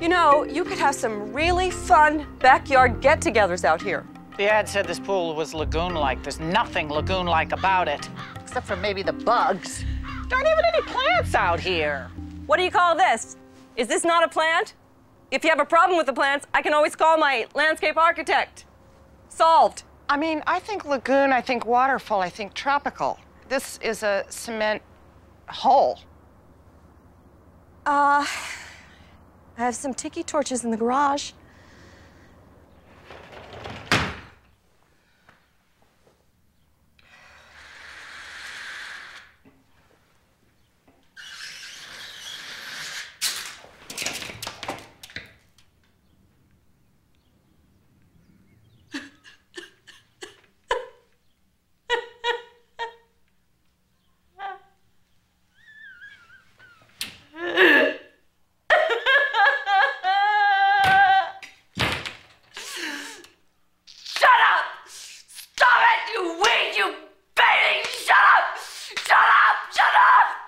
You know, you could have some really fun backyard get togethers out here. The ad said this pool was lagoon like. There's nothing lagoon like about it. Except for maybe the bugs. There aren't even any plants out here. What do you call this? Is this not a plant? If you have a problem with the plants, I can always call my landscape architect. Solved. I mean, I think lagoon, I think waterfall, I think tropical. This is a cement hole. Uh, I have some tiki torches in the garage. Shut up!